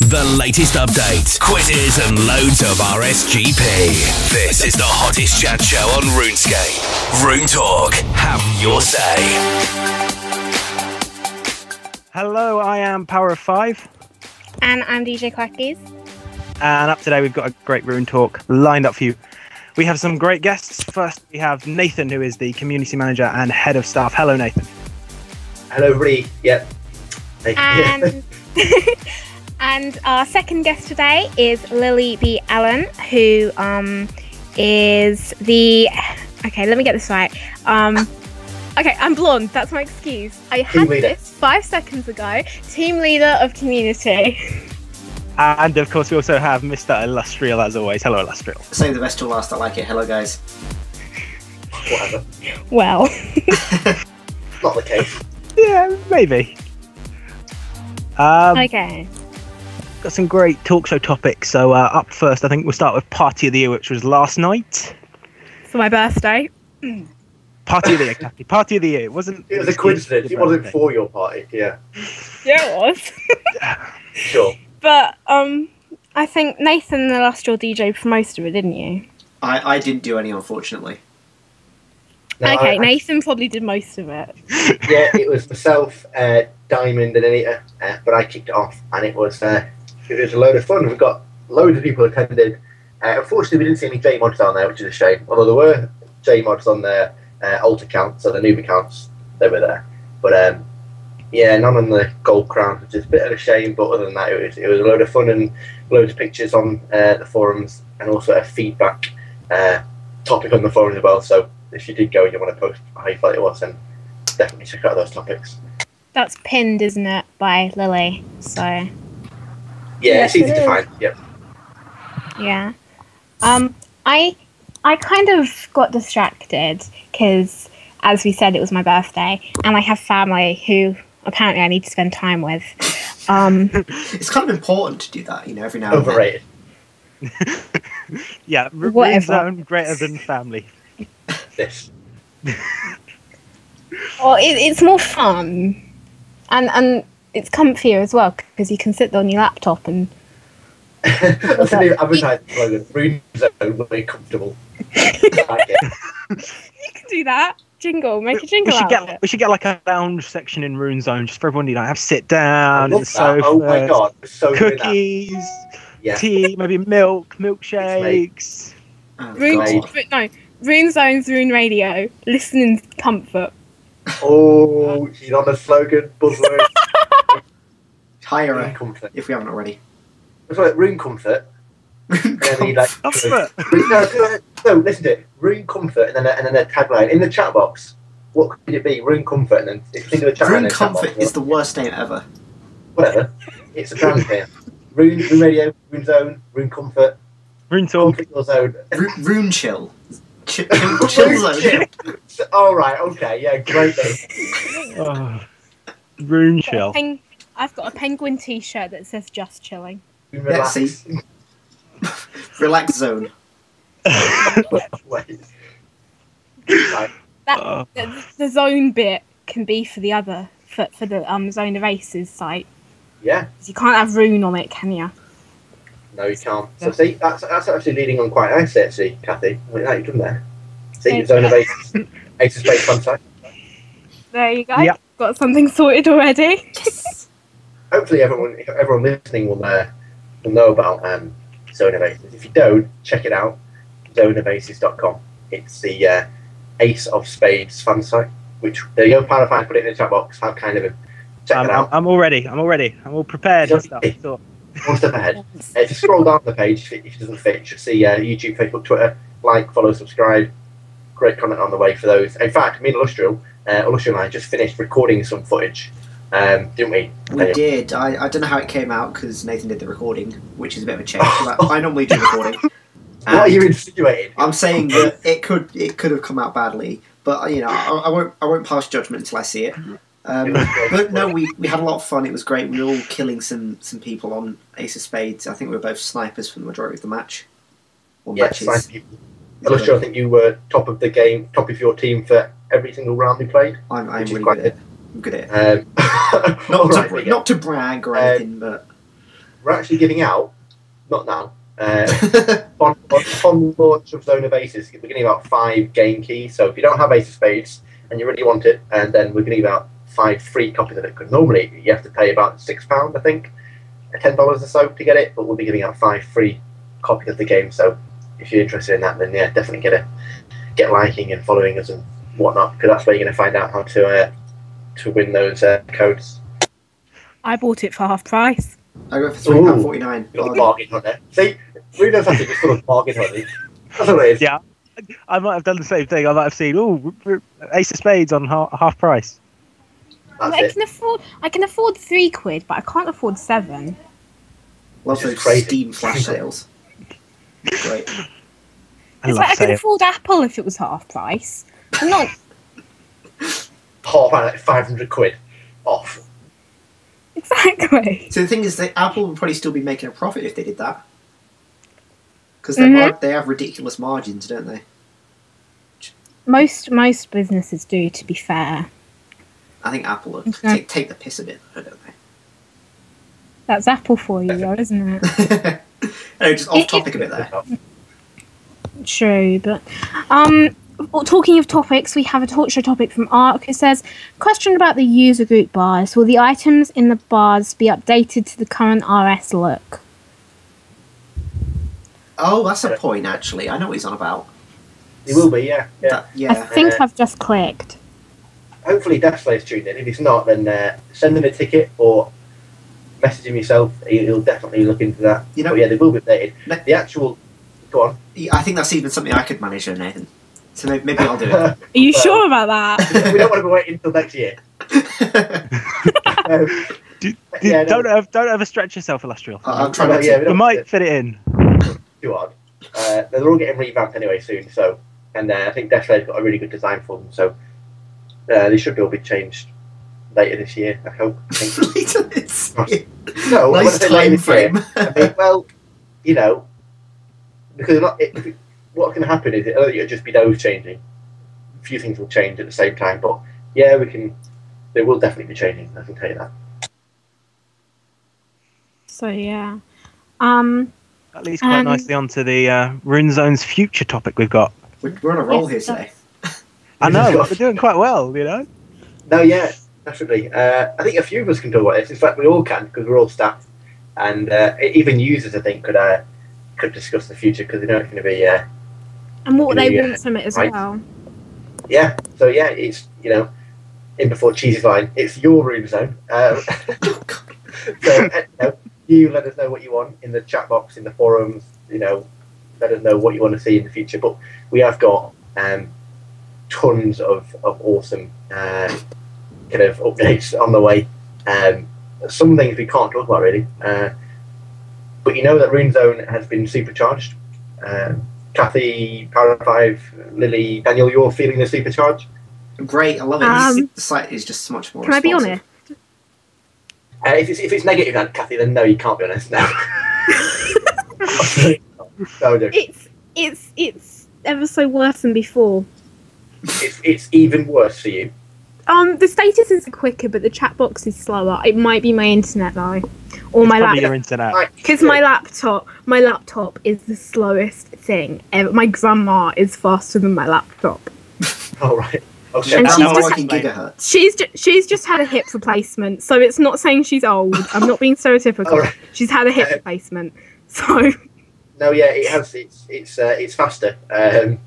The latest updates, quizzes, and loads of RSGP. This is the hottest chat show on RuneScape. Rune Talk. Have your say. Hello, I am Power of Five, And I'm DJ Quackies. and up today we've got a great Rune Talk lined up for you. We have some great guests. First, we have Nathan, who is the community manager and head of staff. Hello, Nathan. Hello, everybody. Yep. Hey. And and our second guest today is Lily B. Allen, who um is the okay. Let me get this right. Um, okay, I'm blonde. That's my excuse. I had leader. this five seconds ago. Team leader of community. And of course, we also have Mr. Illustrial, as always. Hello, Illustrial. Save the best till last. I like it. Hello, guys. Whatever. Well, Not the case. Yeah, maybe. Um, okay. Got some great talk show topics. So uh, up first, I think we'll start with Party of the Year, which was last night. For my birthday. Party of the Year, Kathy. Party of the Year. It wasn't. It was a coincidence. It wasn't for your party. Yeah. Yeah, it was. Sure. But um, I think Nathan, the Illustrial DJ, for most of it, didn't you? I, I didn't do any, unfortunately. No, okay, I- I- Nathan probably did most of it. yeah, it was myself, uh, Diamond, and Anita, uh, but I kicked it off, and it was uh, it was a load of fun. We've got loads of people attended. Uh, unfortunately, we didn't see any J mods on there, which is a shame. Although there were J mods on their uh, alt accounts, so the noob accounts, they were there. But um, yeah, none on the gold crown, which is a bit of a shame. But other than that, it was it was a load of fun and loads of pictures on uh, the forums, and also a feedback uh, topic on the forums as well. So if you did go and you want to post how you felt it was, then definitely check out those topics. That's pinned, isn't it, by Lily? So Yeah, Yes, it's easy it to find. Yep. yeah. Um, I I kind of got distracted because, as we said, it was my birthday, and I have family who apparently I need to spend time with. Um, It's kind of important to do that, you know, every now and then. Overrated. Yeah, r- Whatever. Rune Zone greater than family. This. well, it, it's more fun, and and it's comfier as well because you can sit there on your laptop and That's the new advertising slogan. Rune zone, very comfortable. Like you can do that. Jingle, make a jingle. We jingle should out get of it. we should get like a lounge section in Rune Zone just for everyone to you know, have sit down, love and that. Oh my god, so doing cookies, Yeah. tea, maybe milk, milkshakes. Oh, Rune, God. Great. no, Rune Zone's Rune Radio. Listening comfort. Oh, she's on the slogan buzzword. Hire Rune her, comfort. if we haven't already. It's like rune comfort. And then you like, Comfort. no, no, no, listen to it. Rune comfort, and then a, and then a tagline in the chat box. What could it be? Rune comfort, and then if think of the tagline in Rune the chat Comfort box, is the worst name ever. whatever. It's a brand name. Rune, Rune Radio, Rune Zone, Rune Comfort, Rune Talk. Comfort Zone. Ru- Rune Chill. Ch- chill, chill Zone. All right, okay, yeah, great name. Oh, Rune Chill. Peng- I've got a penguin T-shirt that says "Just chilling." Rune Yeah, Relax. see. Relax Zone. Wait. Right. That Oh. the, the zone bit can be for the other for, for the um zone erases site. Yeah. You can't have rune on it, can you? no, you can't. So see, that's that's actually leading on quite nicely, actually, Kathy. I mean, how you done there? See, your zone of aces, aces space fun site. There you go. Yep. Got something sorted already. Hopefully, everyone everyone listening will uh, will know about um, Zone If you don't, check it out. Zoneofaces.com. It's the uh, Ace of Spades fan site. Which there you go, Power Fan. Put it in the chat box. Have kind of a check I'm, it out. I'm all ready. I'm all ready. I'm all prepared and stuff. So, One step ahead. Uh, if you scroll down the page, if it, if it doesn't fit, you should see uh, YouTube, Facebook, Twitter. Like, follow, subscribe. Great comment on the way for those. In fact, me and Illustrial, uh, Illustrial and I just finished recording some footage, um, didn't we? We did. I, I don't know how it came out because Nathan did the recording, which is a bit of a change. I, I normally do recording. What are you insinuating? I'm saying that it could it could have come out badly, but you know I, I won't I won't pass judgment until I see it. Um, but no, we, we had a lot of fun. It was great. We were all killing some some people on Ace of Spades. I think we were both snipers for the majority of the match. Or Yes, matches. people. I think you were top of the game, top of your team for every single round we played. I'm, I'm really quite good at it. I'm good at. Um, Not, to, go. not to brag or Uh, anything, but we're actually giving out, not now, uh, on, on, on launch of Zone of Aces, we're giving out five game keys. So if you don't have Ace of Spades and you really want it, and then we're going to give out five free copies of it. Because normally you have to pay about six pound, I think, ten dollars or so to get it. But we'll be giving out five free copies of the game. So if you're interested in that, then yeah, definitely get it, get liking and following us and whatnot. Because that's where you're going to find out how to uh, to win those uh, codes. I bought it for half price. I go for three pound forty nine. You're a bargain hunter. See, Bruno's actually just full of bargain hunters. That's what it is. Yeah. I might have done the same thing. I might have seen, oh, Ace of Spades on half, half price. That's I can afford I can afford three quid, but I can't afford seven. Love Which those crazy. Steam flash sales. Great. I it's love like I could sale. afford Apple if it was half price. I'm not Half like 500 quid off. exactly. So the thing is that Apple would probably still be making a profit if they did that. Because Mhm. they have ridiculous margins, don't they? Most most businesses do, to be fair. I think Apple would Okay. take, take the piss a bit, don't they? That's Apple for you, though, isn't it? they? anyway, just off topic a bit there. True, but um, well, talking of topics, we have a talk show topic from Ark who says, "Question about the user group bars. Will the items in the bars be updated to the current RS look?" Oh, that's a point, actually. I know what he's on about. It will be, yeah. yeah. That- I think Uh, I've just clicked. Hopefully, Deathslayer's tuned in. If he's not, then uh, send him a ticket or message him yourself. He- He'll definitely look into that. You know- but yeah, they will be updated. The actual. Go on. I think that's even something I could manage, though, Nathan. So maybe, maybe I'll do it. Are you well- sure about that? we don't want to be waiting until next year. Um, Do, do, Yeah, no. don't, ever, don't ever stretch yourself, Illustrial. I- I'm trying no, to. yeah, we you might fit it in. too hard. Uh, they're all getting revamped anyway soon, so and uh, I think Deathslayer's got a really good design for them, so uh, they should all be changed later this year. I hope. I think. it's No, when I nice say later time this year, frame. I mean, well, you know, because not, it, if it- what's going to happen is it, it'll just be those changing. A few things will change at the same time, but yeah, we can. They will definitely be changing. I can tell you that. so yeah. Um, That leads quite Um, nicely onto the uh, Rune Zone's future topic we've got. We're, we're on a roll Yes, here today. I know, We've got- we're doing quite well, you know? No, yeah, definitely. Uh, I think a few of us can talk about this. In fact, we all can because we're all staff, and uh, even users, I think, could uh, could discuss the future because they know it's going to be. And what they Yeah, want from it as right. well. yeah, so yeah, it's you know, in before cheese's line, it's your Rune Zone. Um, so uh, you, know, you let us know what you want in the chat box, in the forums. You know, let us know what you want to see in the future. But we have got um, tons of, of awesome uh, kind of updates on the way. Um, some things we can't talk about really, uh, but you know that Rune Zone has been supercharged. Um, Kathy, Power Five, Lily, Daniel, you're feeling the supercharge. Great, I love it. Um, the site is just so much more. Can I be honest? Uh, if it's if it's negative, then Kathy, then no, you can't be honest. No. no, no. It's it's it's ever so worse than before. It's, it's even worse for you. Um, the status is quicker, but the chat box is slower. It might be my internet though, or my It's probably laptop. your internet. Because my laptop, my laptop is the slowest thing. ever. My grandma is faster than my laptop. All right. Okay. And That's she's not just- working gigahertz. She's ju- she's just had a hip replacement, so it's not saying she's old. I'm not being stereotypical. All right. She's had a hip Uh, replacement, so No, yeah, it has. It's it's uh, it's faster. Um,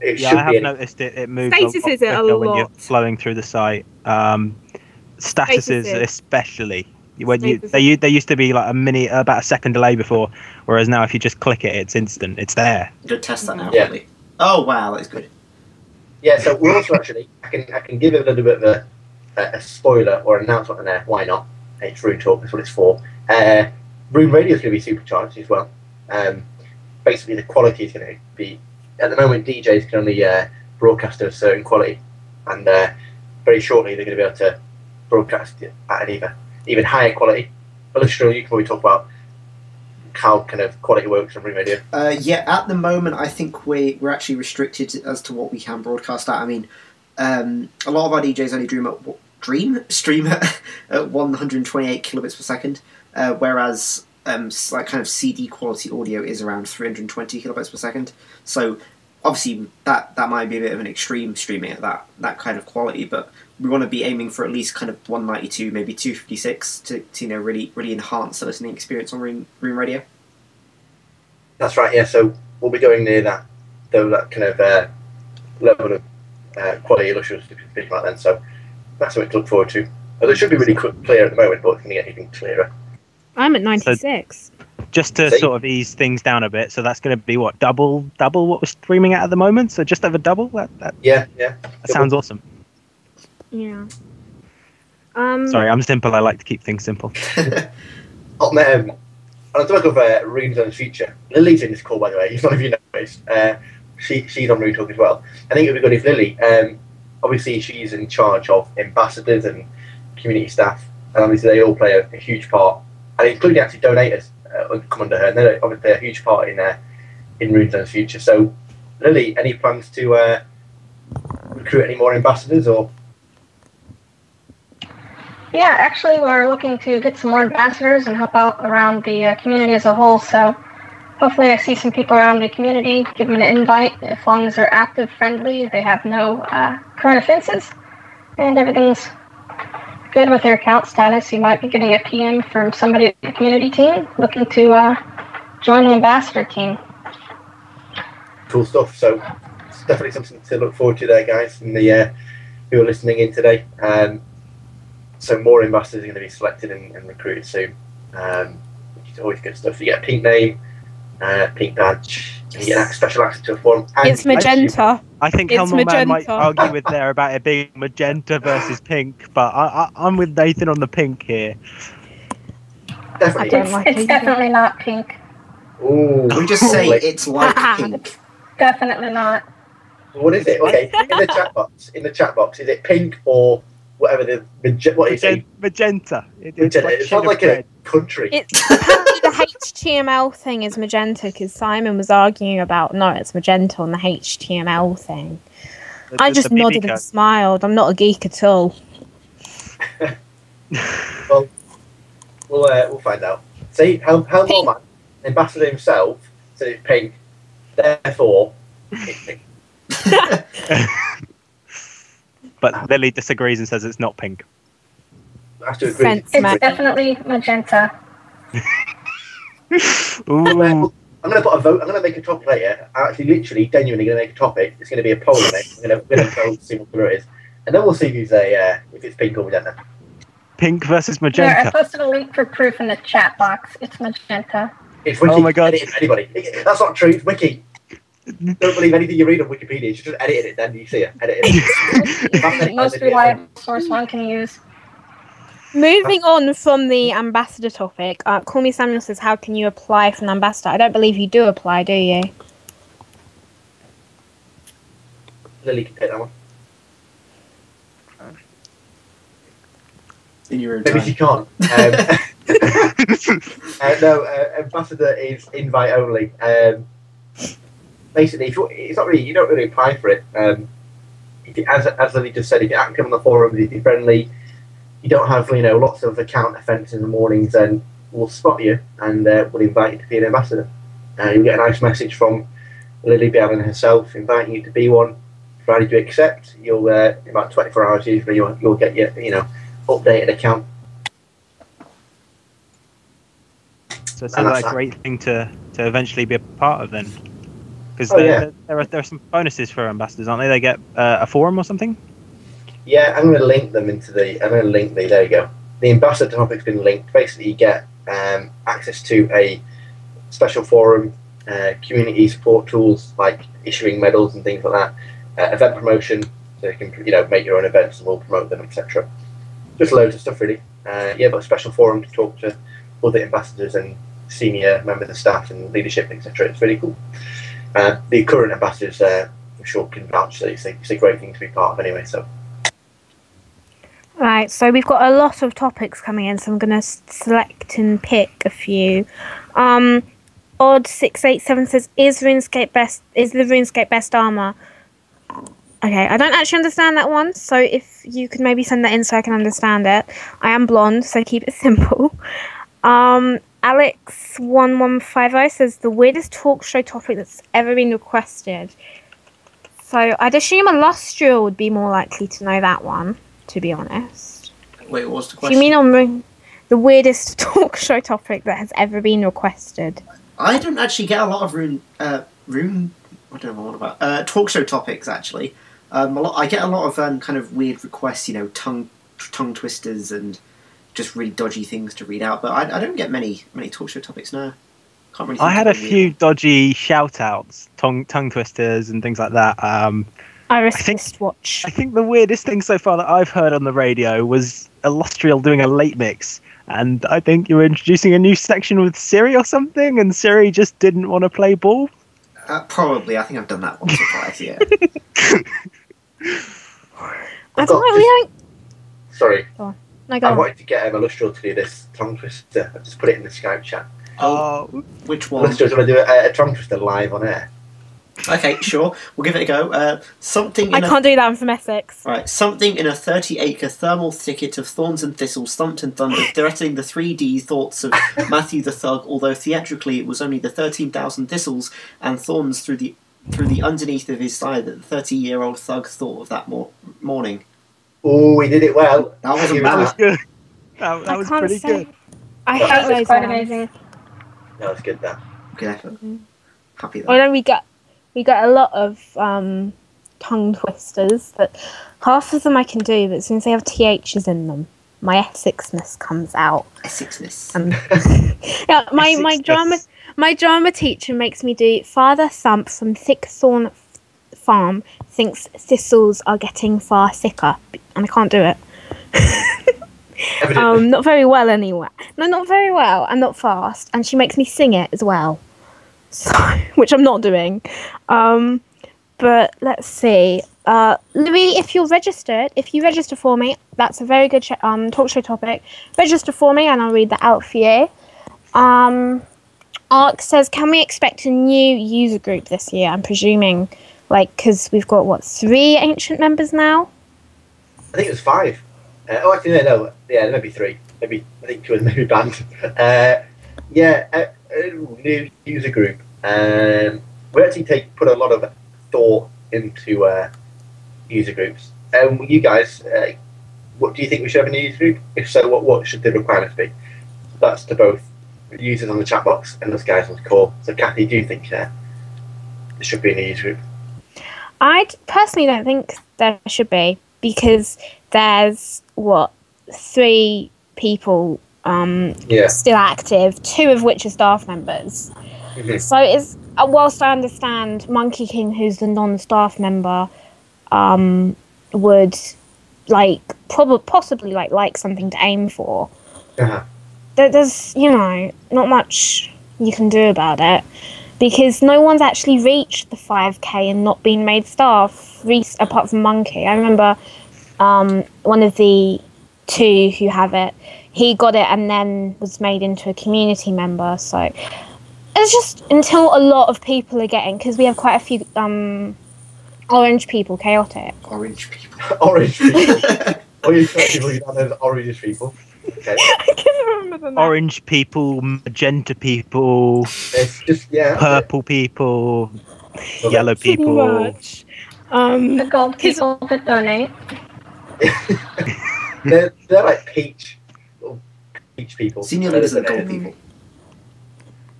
it Yeah, should I have be. noticed it. It moves Status a lot it a quicker when you're flowing through the site. Um, statuses, Statuses. especially when you Statuses. they u- they used to be like a mini about a second delay before, whereas now if you just click it, it's instant. It's there. Go test that now, Yeah. probably. Oh wow, that's good. Yeah, so we're also actually. I can I can give it a little bit of a, a, a spoiler or announcement on there. Why not? It's Rune Talk. That's what it's for. Uh, Rune Radio is going to be supercharged as well. Um, basically, the quality is going to be. At the moment, DJs can only uh, broadcast at a certain quality, and uh, very shortly they're going to be able to broadcast at an even even higher quality. Illustrial, you can probably talk about how kind of quality works on Rune Radio. Uh, yeah, at the moment, I think we we're actually restricted as to what we can broadcast at. I mean, um, a lot of our DJs only dream at dream stream at, at 128 kilobits per second, uh, whereas um, like kind of CD quality audio is around 320 kilobytes per second. So obviously that that might be a bit of an extreme streaming at that that kind of quality, but we want to be aiming for at least kind of 192, maybe 256 to, to you know really really enhance the listening experience on Rune, Rune Radio. That's right. Yeah. So we'll be going near that, though that kind of uh, level of uh, quality illustrations to be speaking about then. So that's something to look forward to. But it should be really clear at the moment, but it's going to get even clearer. I'm at 96. Just to See? sort of ease things down a bit, so that's going to be what double double what we're streaming at at the moment. So just over double. That that, Yeah. Yeah. that sounds awesome. Yeah. Um, Sorry, I'm simple. I like to keep things simple. On the, um, on the topic of uh, Rune Zone's future, Lily's in this call, by the way. If none of you noticed, uh, she, she's on Rune Talk as well. I think it would be good if Lily, um, obviously, she's in charge of ambassadors and community staff, and obviously, they all play a, a huge part, and including actually donators uh, come under her, and they obviously a huge part in uh, in Rune Zone's future. So, Lily, any plans to uh, recruit any more ambassadors, or Yeah, actually, we're looking to get some more ambassadors and help out around the uh, community as a whole. So hopefully, I see some people around the community, give them an invite. As long as they're active, friendly, they have no uh, current offenses, and everything's good with their account status, you might be getting a PM from somebody at the community team looking to uh, join the ambassador team. cool stuff. So it's definitely something to look forward to there, guys, and the uh, who are listening in today. Um, so more ambassadors are going to be selected and, and recruited soon, um, which is always good stuff. You get a pink name, uh, pink badge, you get special access to a forum. and it's magenta. I think It's Helmut Man might argue with there about it being magenta versus pink, but I, I, I'm with Nathan on the pink here. Definitely. It's, it's definitely not pink. Ooh, We just say it's like ah, pink. Definitely not. what is it? Okay, in the chat box. In the chat box, is it pink or whatever the mage- what is it? Magenta. It, it's Magenta. like It shade sounds of like a country. It's apparently the HTML thing is magenta because Simon was arguing about no, it's magenta on the HTML thing. The- I just nodded code. and smiled. I'm not a geek at all. Well, we'll uh, we'll find out. See, how how Pink. man, ambassador himself, said it's pink. Therefore, it's pink. But Lily disagrees and says it's not pink. I have to agree. Sense, It's man. definitely magenta. Ooh. I'm going to put a vote. I'm going to make a topic later. I'm actually, literally, genuinely going to make a topic. It's going to be a poll on it. We're going to, we're going to vote to see what colour it is, and then we'll see who's a uh, if it's pink or magenta. Pink versus There, I posted a link for proof in the chat box. It's magenta. It's Wiki. Oh my God. Edit it for anybody. That's not true. It's Wiki. Don't believe anything you read on Wikipedia. You should just edit it. Then you see it. Edit it. Most reliable source one can use. Moving on from the ambassador topic, uh, Call Me Samuel says, How can you apply for an ambassador? I don't believe you do apply, do you? Lily can take that one. In your own Maybe she can't. Um, uh, no, uh, ambassador is invite only. Um, basically, if you, it's not really you don't really apply for it. Um, if you, as as Lily just said, if you're active on the forums, if you're friendly, you don't have you know lots of account offences in the mornings, then we'll spot you and uh, we'll invite you to be an ambassador. Uh, you'll get a nice message from Lily Allen herself inviting you to be one. Provided you accept, you'll uh, in about 24 hours usually you'll, you'll get your you know updated account. So it And sounds like a great thing to, to eventually be a part of then. Because Oh, there, yeah. there, are there are some bonuses for ambassadors, aren't they? They get uh, a forum or something. Yeah, I'm going to link them into the. I'm going to link the. There you go. The ambassador topic's been linked. Basically, you get um, access to a special forum, uh, community support tools like issuing medals and things like that, uh, event promotion, so you can you know make your own events and we'll promote them, etc. Just loads of stuff really. Uh, yeah, but a special forum to talk to other ambassadors and senior members of staff and leadership, etc. It's really cool. Uh, the current ambassadors, uh, I'm sure, can vouch that it's a, it's a great thing to be part of anyway. So. Right, so we've got a lot of topics coming in, so I'm going to select and pick a few. Um, Odd six eight seven says, "Is RuneScape best? Is the RuneScape best armor?" Okay, I don't actually understand that one, so if you could maybe send that in so I can understand it. I am blonde, so keep it simple. Um, Alex one one five zero says the weirdest talk show topic that's ever been requested. So I'd assume a Illustrial would be more likely to know that one. To be honest, Wait, what was the do question? you mean on the- the weirdest talk show topic that has ever been requested? I don't actually get a lot of room, uh, room. I don't know what about uh, talk show topics. Actually, um, a lot. I get a lot of um, kind of weird requests. You know, tongue tongue twisters and just really dodgy things to read out. But I, I don't get many many talk show topics now. Can't really. I had a of any few dodgy shout outs, tongue, tongue twisters, and things like that. Um, Iris I think- Fist Watch. I think the weirdest thing so far that I've heard on the radio was Illustrial doing a late mix. And I think you were introducing a new section with Siri or something, and Siri just didn't want to play ball. Uh, probably, I think I've done that once or twice. Yeah. I don't know. We don't. Sorry, No, I on. wanted to get um, Illustrial to do this tongue twister. I just put it in the Skype chat. oh, Oh, which one? Illustrial's going to do a, a tongue twister live on air. Okay, sure. We'll give it a go. Uh, something. In I a- can't do that. I'm from Essex. Right, something in a 30 acre thermal thicket of thorns and thistles thumped and thundered, threatening the 3D thoughts of Matthew the Thug, although theatrically it was only the 13,000 thistles and thorns through the through the underneath of his thigh that the 30 year old thug thought of that mor- morning. Oh, he did it well. That wasn't Give it that bad. was good. That, that I was can't pretty say. good. I That hate That was quite ones. amazing. That was good, that. Good effort. Happy with Well, then we got we got a lot of um, tongue twisters that half of them I can do, but as soon as they have ths in them, my Essexness comes out. Essexness. And yeah, my my drama my drama teacher makes me do Father Thump from Thickthorn F- Farm thinks thistles are getting far thicker, and I can't do it. Um, not very well anyway. No, not very well, and not fast. And she makes me sing it as well, so which I'm not doing. Um, but let's see. Uh, Louis, if you're registered, if you register for me, that's a very good sh- um, talk show topic. Register for me, and I'll read that out for you. Um, Ark says, "Can we expect a new user group this year?" I'm presuming, like, because we've got what three ancient members now. I think it was five. Uh, oh, actually, no, no. Yeah, maybe three. Maybe I think two maybe banned. Uh, yeah, uh, uh, new user group. Um, we actually take put a lot of thought into uh, user groups. Um, you guys, uh, what do you think we should have in a user group? If so, what what should the requirements be? That's to both users on the chat box and those guys on the call. So, Kathy, do you think uh, there should be a user group? I personally don't think there should be because there's what three people um, Yeah. still active, two of which are staff members. Mhm. So it's uh, whilst I understand Monkey King, who's the non-staff member, um, would like probably possibly like like something to aim for. Uh-huh. There, there's you know not much you can do about it because no one's actually reached the 5k and not been made staff re- apart from monkey i remember um, one of the two who have it he got it and then was made into a community member so it's just until a lot of people are getting because we have quite a few um, orange people chaotic Orange people. Orange people. orange people you don't know as orange people. Okay. i can't remember the name. Orange people, magenta people, It's just yeah. purple people, So yellow Pretty people. much. um, The gold people could donate. They're, they're like peach, little peach people. Senior leaders are the gold people.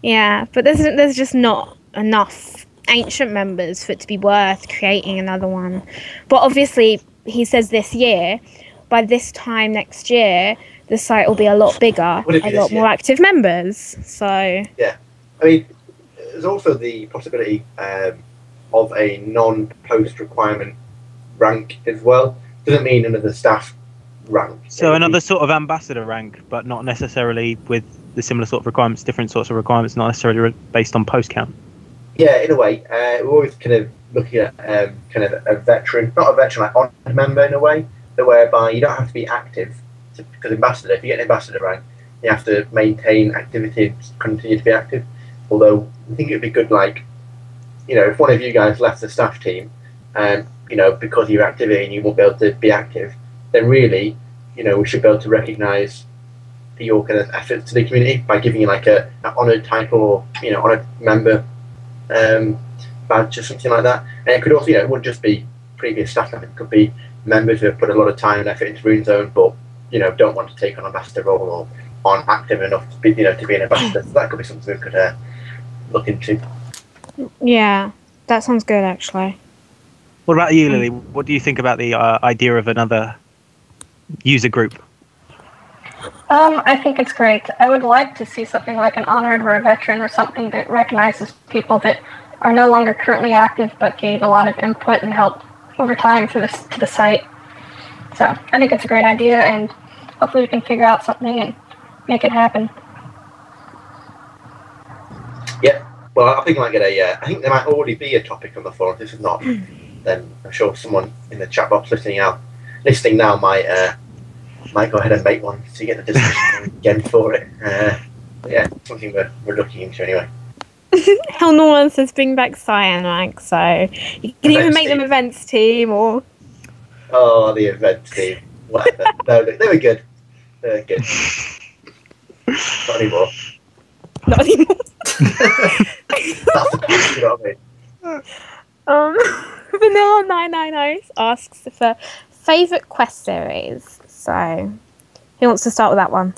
Yeah, but there's there's just not enough ancient members for it to be worth creating another one. But obviously, he says this year, by this time next year, the site will be a lot bigger, Would a this lot more year? active members. So yeah, I mean, there's also the possibility um, of a non-post requirement rank as well. Doesn't mean another staff rank. So another sort of ambassador rank, but not necessarily with the similar sort of requirements, different sorts of requirements, not necessarily re- based on post count. Yeah, in a way, uh, we're always kind of looking at um, kind of a veteran, not a veteran, like honoured member in a way, but whereby you don't have to be active because ambassador. If you get an ambassador rank, you have to maintain activity and continue to be active. Although I think it'd be good, like you know, if one of you guys left the staff team, and you know, because you're activity and you won't be able to be active, then really, you know, we should be able to recognise your kind of effort to the community by giving you like a an honoured title or you know honoured member um, badge or something like that. And it could also you know it wouldn't just be previous staff it could be members who have put a lot of time and effort into Rune Zone, but you know don't want to take on ambassador role or aren't active enough to be you know to be an ambassador. So that could be something we could uh, look into. Yeah, that sounds good actually. What about you, Lily? What do you think about the uh, idea of another user group? Um, I think it's great. I would like to see something like an honored or a veteran or something that recognizes people that are no longer currently active but gave a lot of input and help over time to this to the site. So I think it's a great idea, and hopefully we can figure out something and make it happen. Yeah. Well, I think I might get a. Uh, I think there might already be a topic on the forum. If this is not, then I'm sure someone in the chat box listening out, listening now might uh, might go ahead and make one to get the discussion again for it. Uh, yeah, something we're, we're looking into anyway. Hell, no one says bring back Cyanide, so you can even Events make them events team or Oh, the events team. Whatever. no, they, they were good. They were good. Not anymore. not anymore. That's the point. You know what I mean? Um, Vanilla Nine Nine O asks for favorite quest series. So, who wants to start with that one?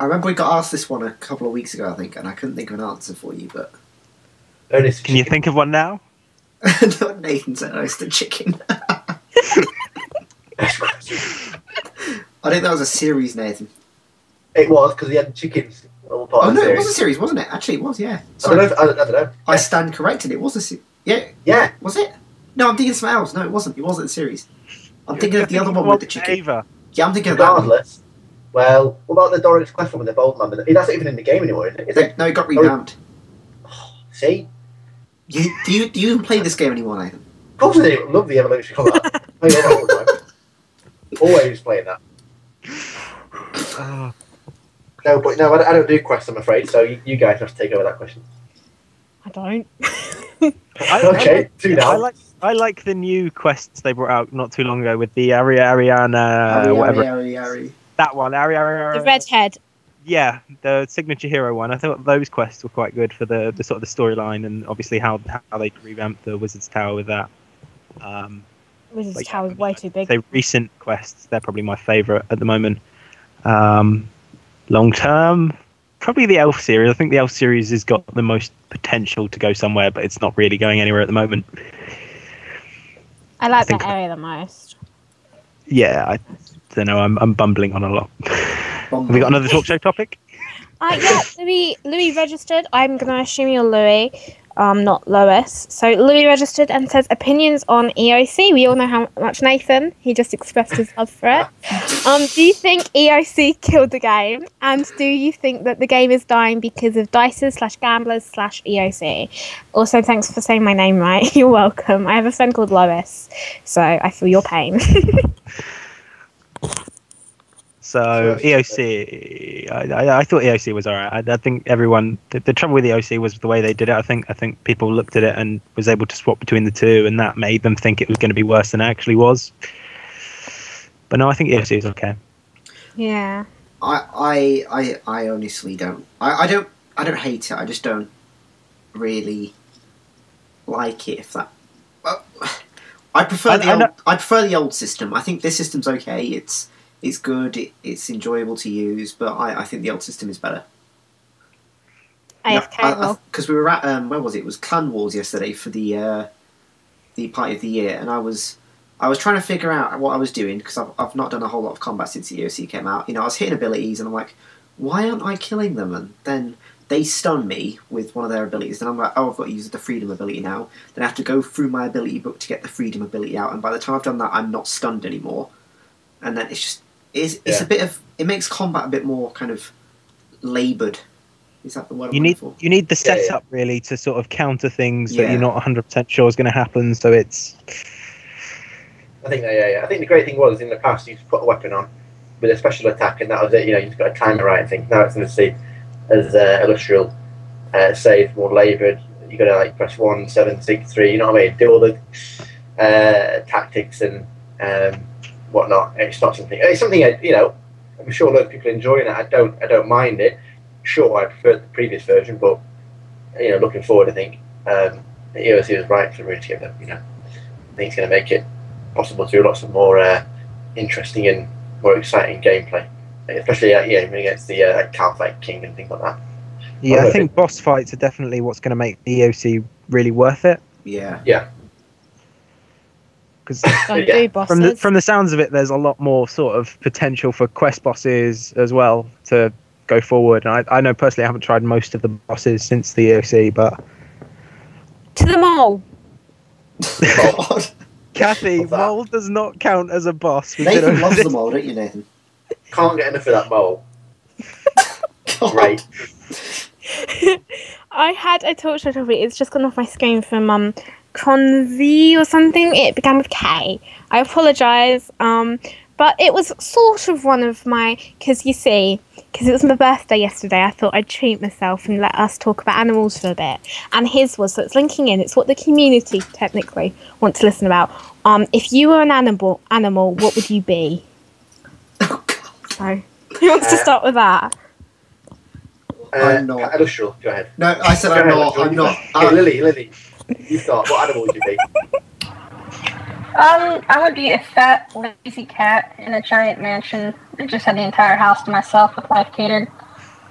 I remember we got asked this one a couple of weeks ago, I think, and I couldn't think of an answer for you, but Ernest, Can you think of one now? Nathan said I was the chicken. Next question. I think that was a series, Nathan. It was because he had chickens. Part Oh of the no, it was a series, wasn't it? Actually, it was. Yeah. I don't know. If, I, don't- I don't know. I stand corrected. It was a series. Yeah, Yeah. was it? No, I'm thinking of something else. No, it wasn't. It wasn't a series. I'm thinking of the other one with the chicken. Ava. Yeah, I'm thinking of that one. Regardless. Well, what about the Doric's Quest one with the bold man? That's not even in the game anymore, is it? Is No, it? no, it got oh. revamped. See? You, do you do you even play this game anymore, Nathan? Of course I do. Love the evolution. Come on. Play that all the time. Always playing that. No, but no, I, I don't do quests, I'm afraid. So you, you guys have to take over that question. I don't. I, I Okay, like, two now. I like I like the new quests they brought out not too long ago with the Aria Ariana Ari, whatever Ari, Ari, Ari. that one Aria Ariana. the redhead. yeah, the signature hero one. I thought those quests were quite good for the, the sort of the storyline and obviously how how they revamped the Wizard's Tower with that. Um, Wizard's Like, Tower is way too big. they recent quests. They're probably my favourite at the moment. Um, long term, probably the Elf series. I think the Elf series has got the most potential to go somewhere, but it's not really going anywhere at the moment. I like think- that area the most. Yeah, I don't know. I'm I'm bumbling on a lot. Have we got another talk show topic? Uh, yeah, Louis, Louis registered. I'm going to assume you're Louis, um, not Lois. So Louis registered and says opinions on EOC. We all know how much Nathan, he just expressed his love for it. Um, do you think EOC killed the game? And do you think that the game is dying because of dicers slash gamblers slash EOC? Also, thanks for saying my name right. You're welcome. I have a friend called Lois, so I feel your pain. So EOC, I, I, I thought EOC was alright. I, I think everyone. The, the trouble with EOC was the way they did it. I think I think people looked at it and was able to swap between the two, and that made them think it was going to be worse than it actually was. But no, I think EOC is okay. yeah. I, I, I, I honestly don't. I, I don't. I don't hate it. I just don't really like it. If that, well, I prefer I- the I old, I prefer the old system. I think this system's okay. It's it's good. It, it's enjoyable to use, but I, I think the old system is better. Because we were at um, where was it? It was Clan Wars yesterday for the uh, the party of the year, and I was I was trying to figure out what I was doing because I've, I've not done a whole lot of combat since the EOC came out. You know, I was hitting abilities, and I'm like, why aren't I killing them? And then they stun me with one of their abilities, and I'm like, oh, I've got to use the freedom ability now. Then I have to go through my ability book to get the freedom ability out, and by the time I've done that, I'm not stunned anymore. And then it's just it's, it's Yeah. a bit of it makes combat a bit more kind of laboured. Is that the word I'm You need for? you need the Yeah, yeah. setup really to sort of counter things that you're not 100 percent sure is going to happen. So it's I think, yeah, yeah. I think the great thing was in the past you just put a weapon on with a special attack, and that was it. You know, you've got a timer right. I think now it's going to see as uh, illustrial uh, save more laboured. You got to like press one, seven, six, three. You know what I mean? Do all the uh, tactics and um, whatnot. It's not something. It's something uh, you know. I'm sure a lot of people are enjoying it. I don't I don't mind it. Sure, I prefer the previous version, but you know, looking forward, I think um, the EOC was right for RuneScape. them. You know, I think it's going to make it possible to do lots of more uh, interesting and more exciting gameplay, especially uh, yeah, against the uh, like Kalphite King and things like that. Yeah, I Okay. think boss fights are definitely what's going to make the EOC really worth it. Yeah. Yeah. Because Yeah. from the from the sounds of it, there's a lot more sort of potential for quest bosses as well to go forward. And I, I know personally, I haven't tried most of the bosses since the EOC, but to the mole. Kathy, mole does not count as a boss. We did Nathan a- loves them all, don't you, Nathan? Can't get enough of that mole. God. Great. I had a torture topic. It's just gone off my screen from um Conzi or something. It began with K. I apologise. Um, but it was sort of one of my because you see, because it was my birthday yesterday. I thought I'd treat myself and let us talk about animals for a bit. And his was so it's linking in. It's what the community technically want to listen about. Um, if you were an animal, animal, what would you be? Oh, God. So who wants to Uh, start with that? Uh, I'm not. Illustrial, go ahead. No, I said Go I'm ahead, not. I'm not. Okay, Uh, Lily, Lily, you start. What animal would you be? Um, I would be a fat, lazy cat in a giant mansion. I just had the entire house to myself with life catered.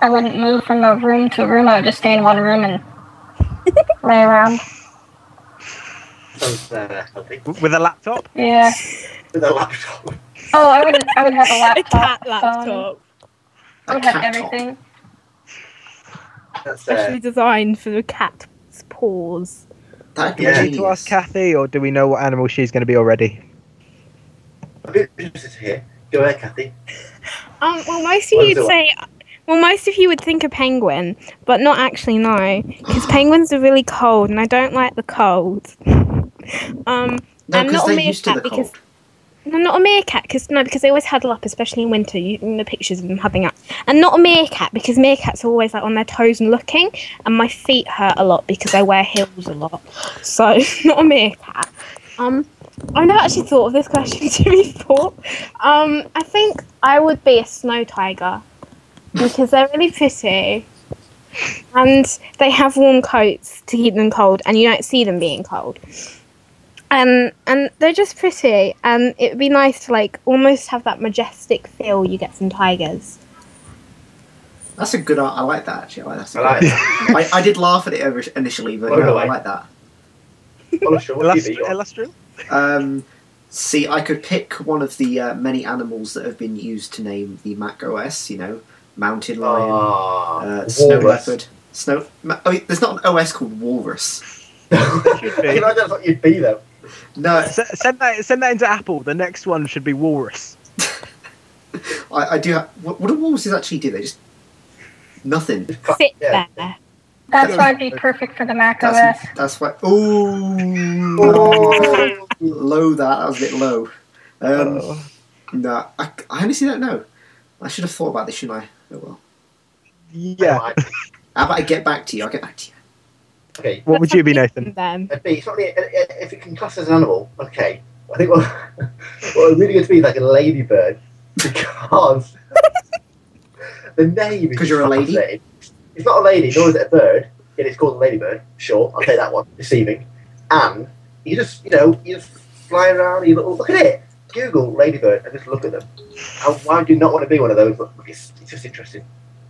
I wouldn't move from a room to a room. I would just stay in one room and lay around. Sounds uh, healthy. with a laptop. Yeah. With a laptop. Oh, I would. I would have a A laptop. cat phone. laptop, I would A have everything. That's specially uh, designed for the cat's paws. That'd Yeah. Do genius. you to ask Kathy, or do we know what animal she's going to be already? a bit interested to hear. Go ahead, Kathy. Um, well, most of you'd say, well, most of you would think a penguin, but not actually no, because penguins are really cold, and I don't like the cold. um, No, and because not a they're used to the because cold. No, not a meerkat, because no, because they always huddle up, especially in winter. You, in the pictures of them huddling up, and not a meerkat because meerkats are always like on their toes and looking, and my feet hurt a lot because I wear heels a lot. So not a meerkat. Um, I've never actually thought of this question to before. Um, I think I would be a snow tiger because they're really pretty, and they have warm coats to keep them cold, and you don't see them being cold. And and they're just pretty, and it would be nice to like almost have that majestic feel you get from tigers. That's a good. I like that actually. I like that. That's a I like good- that. I, I did laugh at it initially, but By no, I like that. Illustrial, what Illustri- Um, see, I could pick one of the uh, many animals that have been used to name the Mac OS. You know, mountain lion, Ah, uh, snow leopard, snow. Ma- oh, there's not an OS called walrus. Should be. you know, that's what you'd be though. No, S- send that send that into Apple. The next one should be Walrus. I, I do. Have, what, what do walruses actually do? They just nothing. Sit yeah. there. That's why I'd be perfect for the Mac OS. That's that's why. Ooh, Oh. low that. That was a bit low. Um, Oh. No, I, I honestly don't know. I should have thought about this, shouldn't I? Oh well. yeah. Right. How about I get back to you? I'll get back to you. Okay. What would you be, Nathan? Them. A bee. It's not really, uh, uh, if it can class as an animal, okay. I think what, what would really good to be like a ladybird because the name is 'Cause you're a lady? fascinating. It's not a lady, nor is it a bird. Yet it's called a ladybird. Sure, I'll take that one. Deceiving. And you just, you know, you just fly around. You look, look at it. Google ladybird and just look at them. And why do you not want to be one of those? Look, it's, it's just interesting.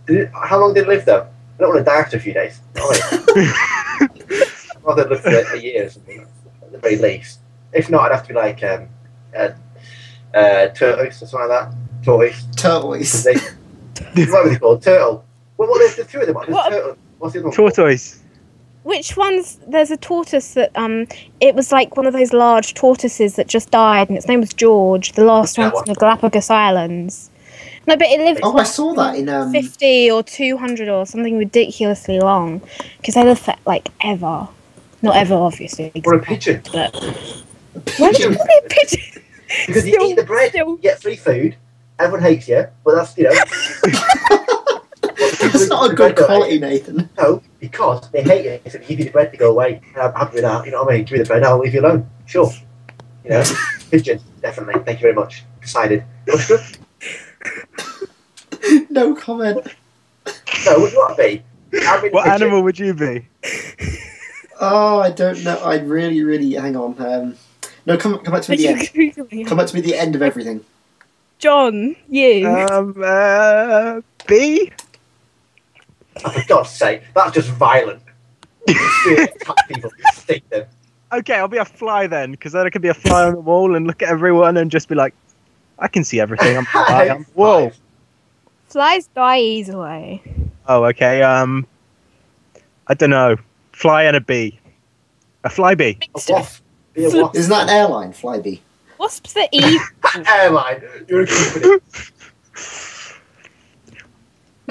Did it, how long did it live though? I don't want to die after a few days. I'd rather live for a, a year or something, at the very least. If not, I'd have to be like um, uh, uh, tortoise or something like that. Tortoise. 'Cause Turtles. They, what were they called? Turtle. Well, what there's the two of them. There's What- turtle. What's the other one? called? Tortoise. Which ones? There's a tortoise that um, it was like one of those large tortoises that just died, and its name was George. The last That one one. from the Galapagos Islands. No, but it lived Oh, I saw that in um. fifty or two hundred or something ridiculously long, because they live for like ever. Not ever, obviously. Or a pigeon. But why did you call a pigeon? Because you eat the bread, still- you get free food. Everyone hates you, but that's you know. That's not a good quality, Nathan. No, because they hate you. So they give you the bread to go away. I'm happy with that. You know what I mean? Give me the bread. I'll leave you alone. Sure. You know, pigeon definitely. Thank you very much. Decided. Mushroom. no comment. No, would you be? I'm in What pigeon. animal would you be? Oh, I don't know. I really, really. Hang on. Um, no, come, come back to Are me at the you end. Googling Come back to me at the end of everything. John, you. Um, uh, bee. Oh, for God's sake, that's just violent. Attack people, sting them. Okay, I'll be a fly then, because then I could be a fly on the wall and look at everyone and just be like, I can see everything. I'm, fly, I'm whoa. Flies die easily. Oh, okay. Um, I don't know. Fly and a bee. A fly bee. A wasp. Be a wasp. Isn't that an airline, Fly bee. Wasps are evil. Airline. You're a company.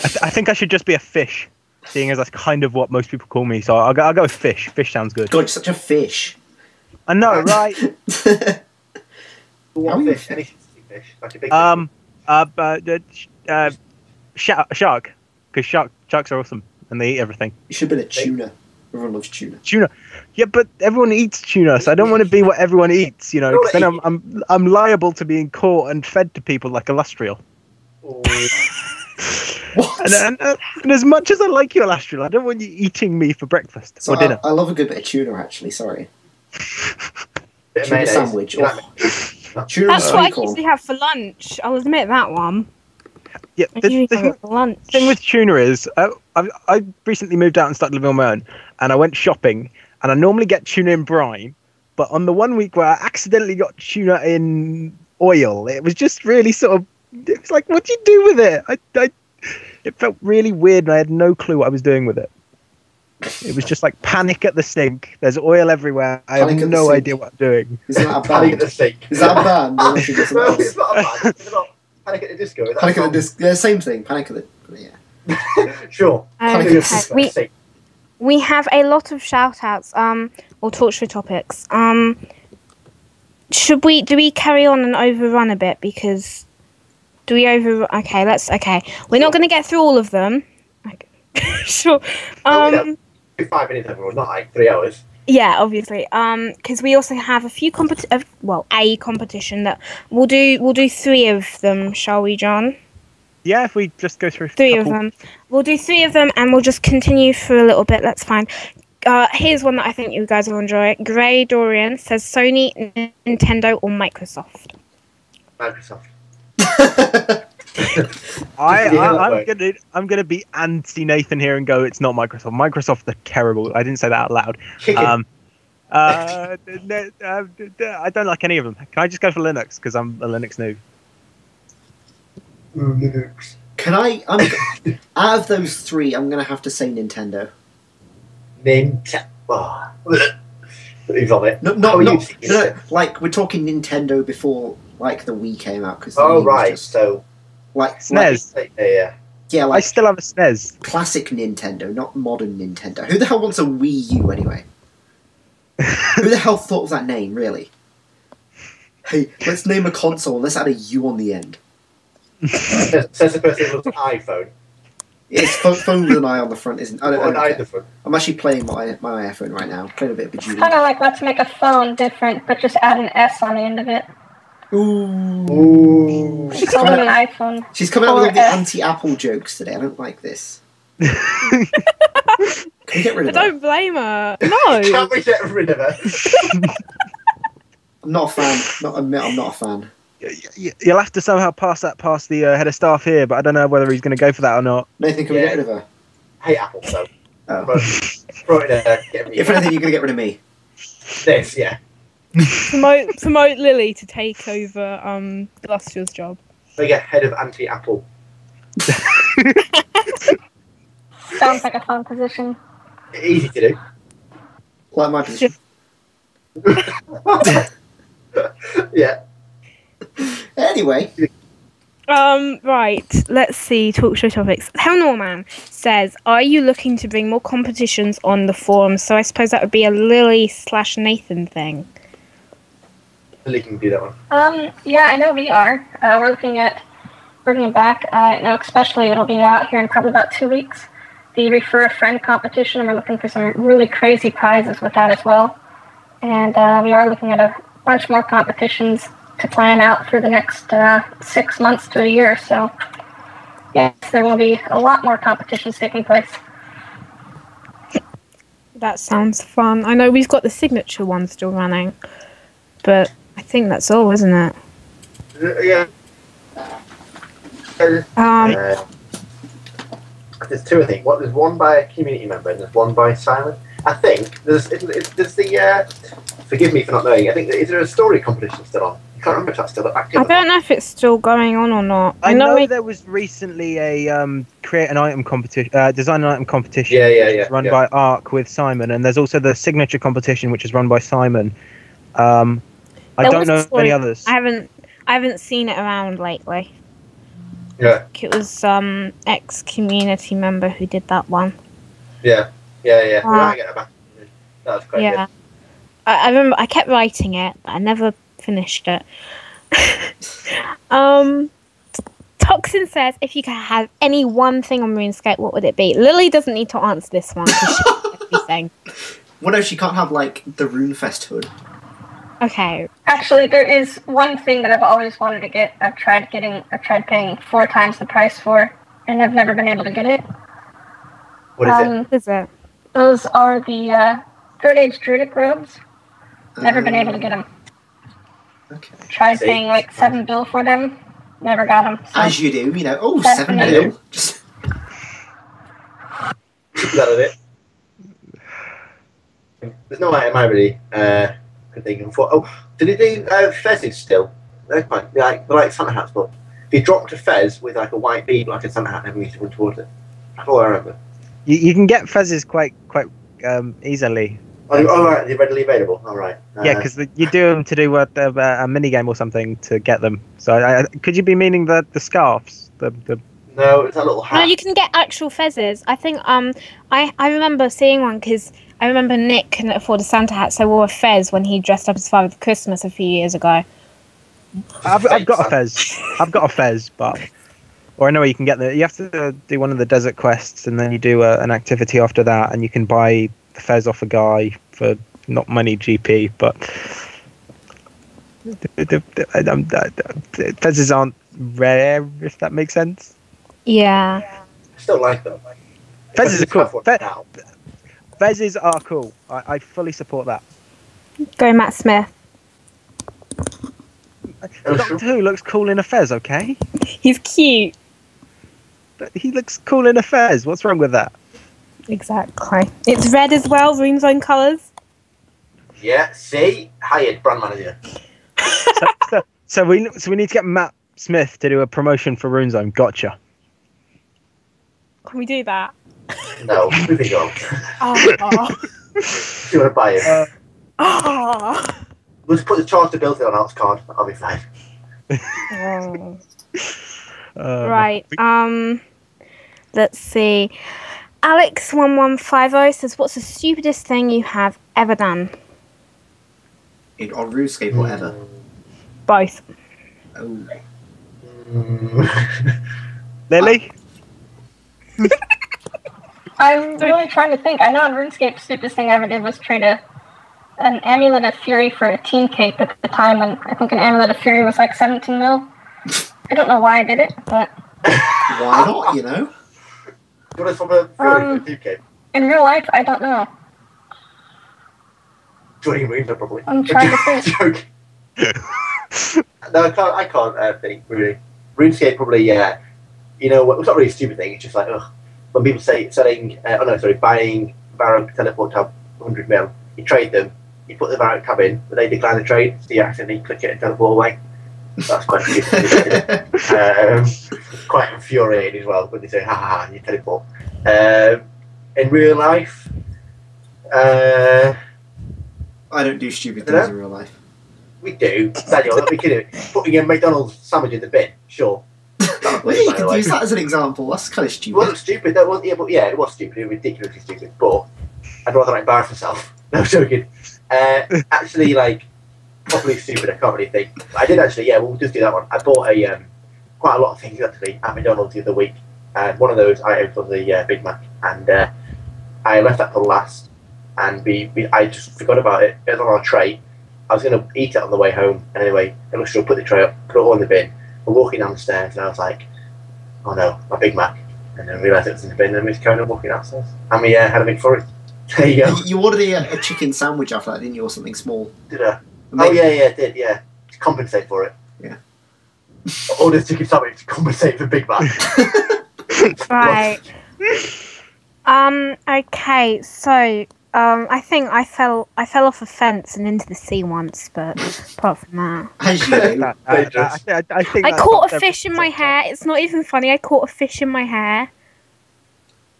I, th- I think I should just be a fish, seeing as that's kind of what most people call me. So I'll go, I'll go with fish. Fish sounds good. God, you're such a fish. I know, right? What How are fish? Any fish? Like a big um, uh, uh, uh, shark, shark, because shark, sharks are awesome and they eat everything. You should have been a tuna. Everyone loves tuna. Tuna, yeah, but everyone eats tuna, so I don't want to be what everyone eats, you know. You 'cause then I'm, I'm, I'm liable to being caught and fed to people like Illustrial. Oh, What? And, and, uh, and as much as I like you, Illustrial, I don't want you eating me for breakfast So or I, dinner. I love a good bit of tuna, actually. Sorry. Tuna sandwich. Oh. Tuna That's and what I usually have for lunch. I'll admit that one. yeah, I the, usually the have thing, it for lunch. thing with tuna is uh, I, I recently moved out and started living on my own, and I went shopping, and I normally get tuna in brine, but on the one week where I accidentally got tuna in oil, it was just really sort of. It was like, what do you do with it? I, I, it felt really weird, and I had no clue what I was doing with it. It was just like panic at the sink. There's oil everywhere. I Panic have no idea what I'm doing. Is that a Panic at the Sink. Is that a band? Or is it something no, it's not a band. It's not Panic at the Disco. Is Panic at the song? disc. Yeah, same thing. Panic at the. Yeah. Sure. Panic at Okay, the Disco. we, we have a lot of shout outs um, or talk show topics. Um, should we, do we carry on and overrun a bit? Because, do we over, okay, let's, okay. We're not going to get through all of them. Okay. sure. Oh, we Um, Five minutes, everyone, not like three hours. Yeah, obviously. Um, because we also have a few compet, uh, well, a competition that we'll do. We'll do three of them, shall we, John? Yeah, if we just go through a Three of them. We'll do three of them, and we'll just continue for a little bit. That's fine. Uh, here's one that I think you guys will enjoy. Gray Dorian says Sony, Nintendo, or Microsoft. Microsoft. I, Yeah, that I, way. I'm gonna I'm gonna be anti Nathan here and go. It's not Microsoft. Microsoft, they're terrible. I didn't say that out loud. Chicken. Um, uh, n- uh, d- d- I don't like any of them. Can I just go for Linux because I'm a Linux noob? Ooh, Linux. Can I? I'm, out of those three, I'm gonna have to say Nintendo. Nintendo. Oh. Who's on it? No, not, not, no, of no, like we're talking Nintendo before like the Wii came out because Oh, right. So, like SNES. like- yeah, yeah. yeah, I still have a SNES. classic Nintendo, not modern Nintendo. Who the hell wants a Wii U anyway? Who the hell thought of that name, really? Hey, let's name a console. Let's add a U on the end. Says, says the person who loves an iPhone. It's phone, phone with an eye on the front, isn't? I don't, I don't eye the front. I'm actually playing my my iPhone right now, playing a bit of It's Bejeweled. kind of like let's make a phone different, but just add an S on the end of it. Ooh. Ooh. She's Call it coming, an out, iPhone. she's coming out with all the anti-Apple jokes today. I don't like this. Can we get rid I of that? don't blame her. No. Can't we get rid of her? I'm not a fan. Not admit I'm not a fan. Y- y- You'll have to somehow pass that past the uh, head of staff here, but I don't know whether he's going to go for that or not. Nathan, can we Yeah. get rid of her? Hate Apple, so. Oh. Throw, throw it in there. Get rid If anything, you're gonna get rid of me. this, yeah. Promote promote Lily to take over um Illustrial's job. They get head of anti-Apple. Sounds like a fun position. Easy to do. Like my position. yeah. Anyway, Um, right. Let's see. Talk show topics. Hell Norman says, "Are you looking to bring more competitions on the forum? So I suppose that would be a Lily slash Nathan thing. Lily can do that one. Um, yeah, I know we are. Uh, we're looking at bringing it back. Uh, I know especially it'll be out here in probably about two weeks. The refer a friend competition. We're looking for some really crazy prizes with that as well. And uh, we are looking at a bunch more competitions to plan out for the next uh, six months to a year. So yes, there will be a lot more competitions taking place. That sounds fun. I know we've got the signature one still running, but I think that's all, isn't it? Yeah. Um, Uh, there's two, I think. What there's one by a community member and there's one by Simon. I think there's it, it, there's the. Uh, forgive me for not knowing. I think is there a story competition still on? I can't remember if that's still active. I don't know if it's still going on or not. I know we- there was recently a um, create an item competition, uh, design an item competition. Yeah, yeah, yeah, is Run yeah. by Arc with Simon, and there's also the signature competition, which is run by Simon. Um, I There don't know a of any others. I haven't I haven't seen it around lately. Yeah, It was um ex community member who did that one. yeah, yeah, yeah. Uh, yeah I get it back. That's quite yeah. I, I remember I kept writing it, but I never finished it. um Toxin says if you could have any one thing on RuneScape, what would it be? Lily doesn't need to answer this one because she everything. What if she can't have like the Runefest hood? Okay. Actually, there is one thing that I've always wanted to get. I've tried getting, I've tried paying four times the price for, and I've never been able to get it. good. What is it? Um, What is it? Those are the uh, Third Age Druidic robes. Never been able to Um, get them. Okay. Tried See? paying like seven bill for them. Never got them. So. As you do, you know. Oh, bill. seven Just Is that it? There's no item I really uh, could think of. For. Oh, did it do uh, fezzes still? They're quite they're like, they're like Santa hats, but if you dropped a fez with like a white bead, like a Santa hat, everyone used to run towards it. That's all I remember. You, you can get fezzes quite quite um, easily. Oh, oh right, they're readily available. All right. Uh, Yeah, because you do them to do a, a, a mini game or something to get them. So I, I, could you be meaning the the scarves? The the no, it's a little hat. No, you can get actual fezzes. I think um I I remember seeing one because I remember Nick couldn't afford a Santa hat, so wore a fez when he dressed up as Father for Christmas a few years ago. I've, I've got a fez. I've got a fez, but or I know where you can get the. You have to do one of the desert quests, and then you do a, an activity after that, and you can buy the fez off a guy for not money GP, but the, the, the, um, the, the fezzes aren't rare, if that makes sense. Yeah. I still like them. Fezzes are cool. One Fe- now. Fezzes are cool. I, I fully support that. Go Matt Smith. Doctor. Who looks cool in a fez, okay? He's cute. But he looks cool in a fez. What's wrong with that? Exactly. It's red as well, Rune Zone colours. Yeah. See, hired brand manager. so, so, so we so we need to get Matt Smith to do a promotion for Rune Zone. Gotcha. Can we do that? No, moving on. Oh. you want to buy it? Uh, oh. We'll put the charge to build it on Alt's card. I'll be fine. oh. Uh, Right. Um let's see. Alex one one five oh says, What's the stupidest thing you have ever done? in, on RuneScape or whatever. Both. Oh. Mm. Lily. I'm really trying to think. I know on RuneScape, the stupidest thing I ever did was trade a an amulet of fury for a team cape at the time, and I think an amulet of fury was like 17 mil. I don't know why I did it, but Why not? You know. you want to swap a Um, Fury for a 2K? in real life, I don't know. Joining Ranger probably. I'm trying to think. No, I can't. I can't uh, think really. RuneScape probably. Yeah. You know, it's not really a stupid thing. It's just like ugh. When people say selling. Uh, oh no, sorry, buying Varrock teleport tab 100 mil. You trade them. You put the Varrock tab in, but they decline the trade, so you accidentally click it and teleport away. That's quite stupid. um, quite infuriating as well when they say ha ha ha you teleport. Um, in real life. Uh, I don't do stupid things in real life. We do. Daniel, let me kidding. Putting a McDonald's sandwich in the bin, sure. Was, you could use that as an example. That's kind of stupid. It wasn't stupid. That was yeah, but yeah, it was stupid. It was ridiculously stupid. But I'd rather not embarrass myself. No I'm joking. Uh, actually, like properly stupid. I can't really think. I did actually. Yeah, we'll just do that one. I bought a um, quite a lot of things actually at McDonald's the other week, and one of those items was the uh, Big Mac, and uh, I left that for last, and we, we I just forgot about it. It was on our tray. I was going to eat it on the way home, and anyway, I was sure put the tray up, put it all in the bin. We're walking down the stairs, and I was like, oh no, my Big Mac. And then realised it was in the bin, and we just carried on walking upstairs. And we uh, had a big McFlurry. There you go. You- You ordered a, a chicken sandwich after that, didn't you, or something small? Did I? Oh Maybe- yeah, yeah, it did, yeah. To compensate for it. Yeah. Ordered chicken sandwich to compensate for Big Mac. Right. um. Okay. So, um, I think I fell. I fell off a fence and into the sea once, but apart from that, As you do. I, I, I, I think I caught a fish in my hair. It's not even funny. I caught a fish in my hair.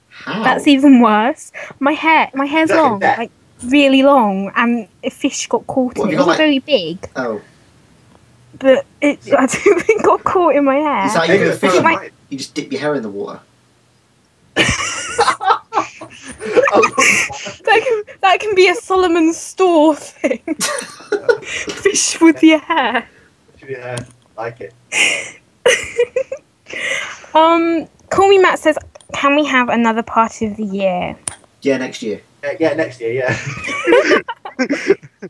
How? That's even worse. My hair. My hair's Is that long, neck? like really long, and a fish got caught What, in it. you It wasn't like- very big, Oh, but it. I don't think got caught in my hair. is that you the go My- You just dip your hair in the water. That can that can be a Solomon's store thing. Fish with your hair. Yeah, like it. Um, Call Me Matt says, "Can we have another party of the year?" Yeah, next year. Yeah, yeah, next year, yeah.